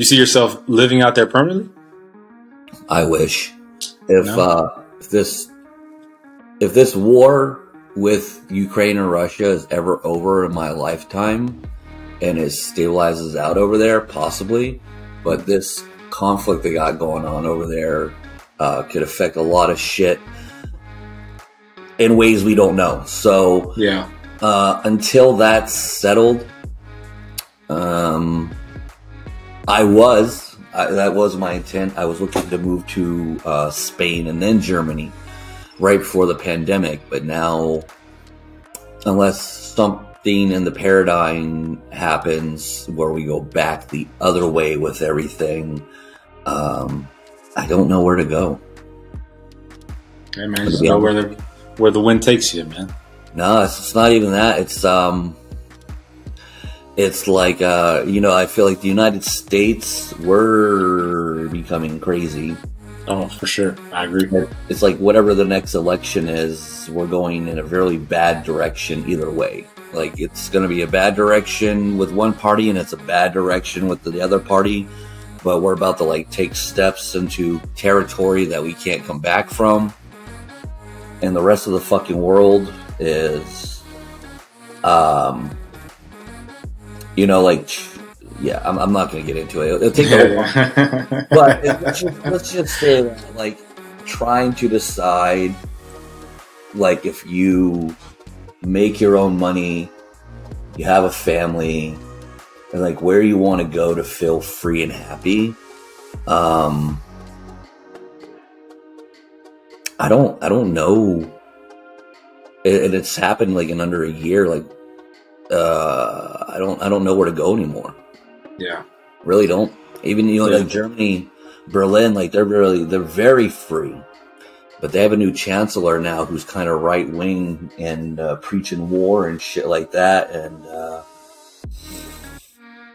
You see yourself living out there permanently? I wish if No? uh, if this if this war with Ukraine and Russia is ever over in my lifetime and it stabilizes out over there, possibly. But this conflict they got going on over there uh, could affect a lot of shit in ways we don't know. So Yeah. uh, until that's settled, um, I was I, that was my intent. I was looking to move to uh, Spain and then Germany right before the pandemic, but now, unless something in the paradigm happens where we go back the other way with everything, um, I don't know where to go. Hey man, just go where the where the wind takes you, man. No, it's, it's not even that. It's um, it's like uh, you know, I feel like the United States we're becoming crazy. Oh, for sure. I agree. It's like whatever the next election is, we're going in a really bad direction either way. Like it's going to be a bad direction with one party, and it's a bad direction with the other party. But we're about to like take steps into territory that we can't come back from, and the rest of the fucking world is, um, you know, like, yeah, I'm, I'm not going to get into it. It'll take a while. But it- let's just, let's just say that, like trying to decide like if you make your own money you have a family and like where you want to go to feel free and happy um i don't i don't know. And it's happened like in under a year like uh i don't i don't know where to go anymore yeah. really don't. Even you know, Yeah. like Germany, Berlin, like they're really they're very free, but they have a new chancellor now who's kind of right wing and uh, preaching war and shit like that. And uh,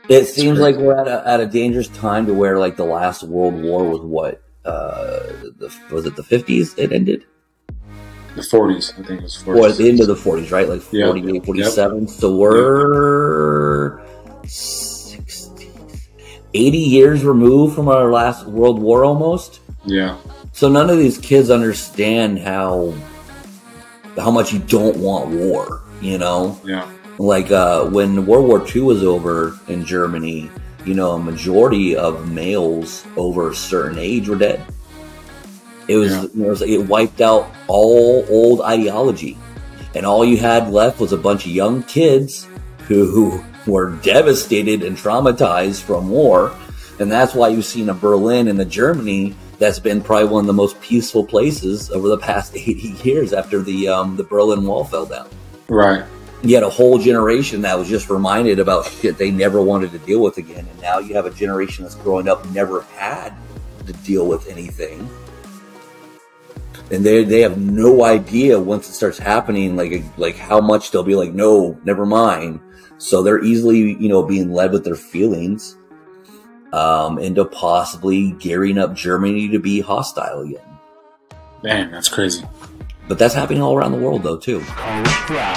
it seems like we're at a, at a dangerous time to where like the last World War was what uh, the, was it the fifties? It ended. The forties, I think it was Or at the end of the 40s, right? Like Yeah. 48, 47. So we're 60, 80 years removed from our last World War almost. yeah. So none of these kids understand how how much you don't want war, you know? Yeah. Like uh, when World War II was over in Germany, you know, a majority of males over a certain age were dead. It was, Yeah. you know, it, was it wiped out all old ideology, and all you had left was a bunch of young kids who, who were devastated and traumatized from war, and that's why you've seen a Berlin and a Germany that's been probably one of the most peaceful places over the past 80 years after the um, the Berlin Wall fell down Right. you had a whole generation that was just reminded about shit they never wanted to deal with again. And now you have a generation that's growing up never had to deal with anything. And they they have no idea once it starts happening, like like how much they'll be like, no, never mind. So they're easily, you know, being led with their feelings um, into possibly gearing up Germany to be hostile again. Man, that's crazy. But that's happening all around the world, though, too. Cry.